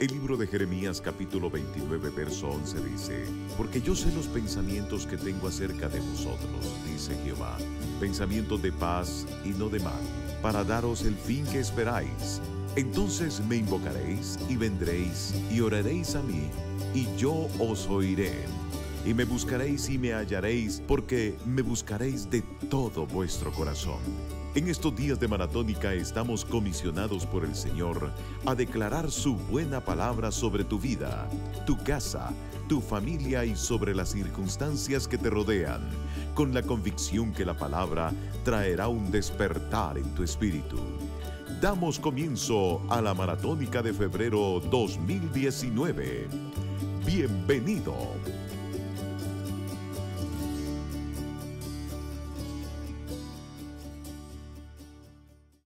El libro de Jeremías capítulo 29 verso 11 dice, Porque yo sé los pensamientos que tengo acerca de vosotros, dice Jehová, pensamientos de paz y no de mal, para daros el fin que esperáis. Entonces me invocaréis y vendréis y oraréis a mí, y yo os oiré. Y me buscaréis y me hallaréis, porque me buscaréis de todo vuestro corazón. En estos días de maratónica estamos comisionados por el Señor a declarar su buena palabra sobre tu vida, tu casa, tu familia y sobre las circunstancias que te rodean, con la convicción que la palabra traerá un despertar en tu espíritu. Damos comienzo a la maratónica de febrero 2019. Bienvenido.